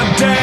my day.